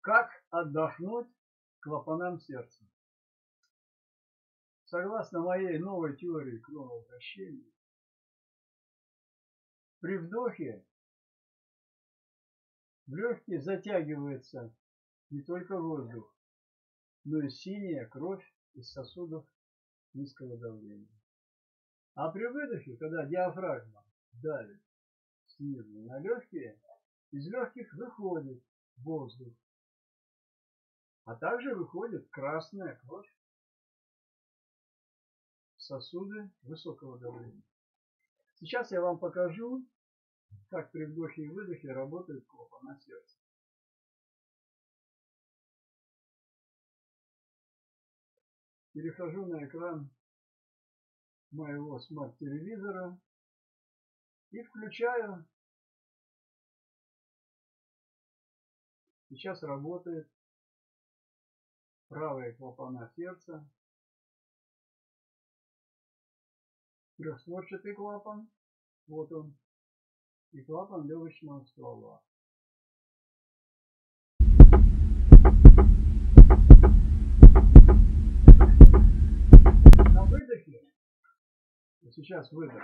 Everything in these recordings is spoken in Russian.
Как отдохнуть клапанам сердца? Согласно моей новой теории кровообращения, при вдохе в легкие затягивается не только воздух, но и синяя кровь из сосудов низкого давления. А при выдохе, когда диафрагма давит снизу на легкие, из легких выходит воздух, а также выходит красная кровь в сосуды высокого давления. Сейчас я вам покажу, как при вдохе и выдохе работает клапана сердца. Перехожу на экран моего смарт-телевизора и включаю. Сейчас работает правая клапана сердца, трехстворчатый клапан, вот он, и клапан легочного ствола. На выдохе, сейчас выдох,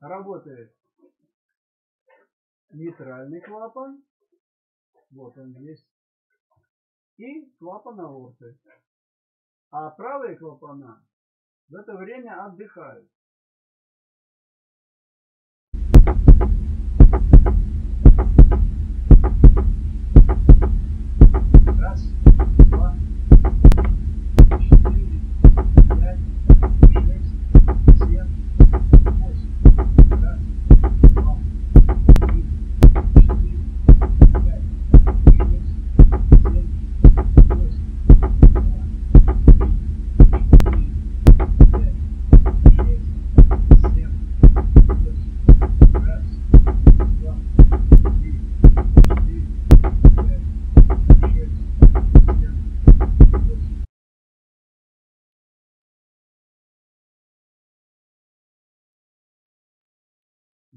работает нейтральный клапан, вот он есть, и клапан аорты. А правые клапана в это время отдыхают.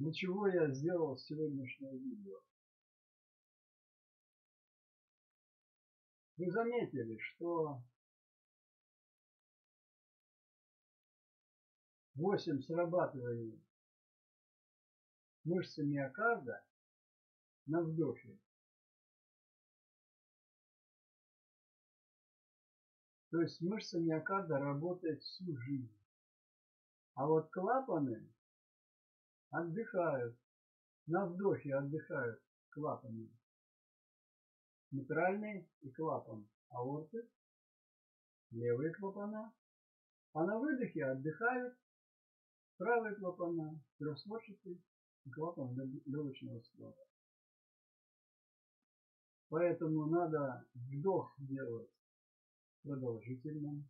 Для чего я сделал сегодняшнее видео? Вы заметили, что 8 срабатываний мышцы миокарда на вдохе. То есть мышца миокарда работает всю жизнь. А вот клапаны отдыхают. На вдохе отдыхают клапаны. Нейтральный и клапан аорты, левые клапана. А на выдохе отдыхают правые клапана, трехстворчатый и клапан легочного ствола. Поэтому надо вдох делать продолжительным.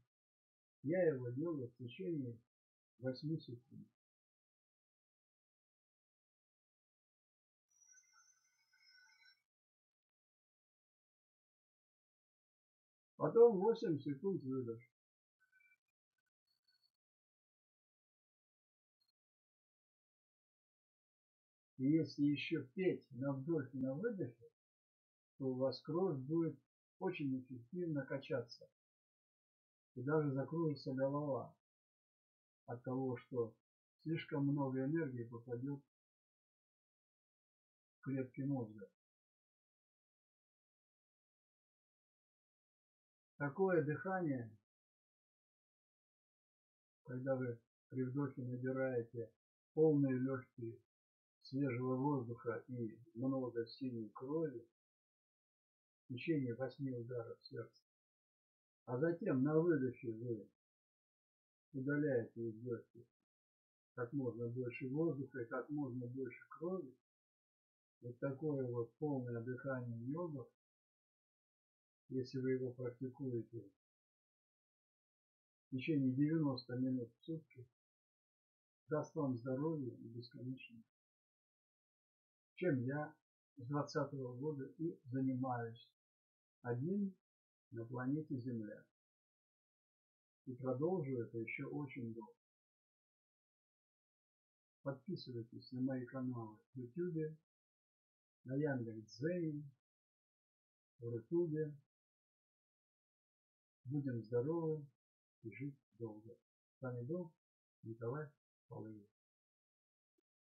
Я его делаю в течение 8 секунд. Потом 8 секунд выдох. И если еще петь на вдохе, на выдохе, то у вас кровь будет очень эффективно качаться. И даже закроется голова от того, что слишком много энергии попадет в клетки мозга. Такое дыхание, когда вы при вдохе набираете полные легкие свежего воздуха и много синей крови в течение 8 ударов сердца. А затем на выдохе вы удаляете из легких как можно больше воздуха и как можно больше крови. Вот такое вот полное дыхание йогов если вы его практикуете в течение 90 минут в сутки, даст вам здоровье и бесконечность. Чем я с 2020 года и занимаюсь один на планете Земля. И продолжу это еще очень долго. Подписывайтесь на мои каналы в YouTube, на Яндекс.Дзене, в Рутубе. Будем здоровы и жить долго. С вами был Николай Полынин.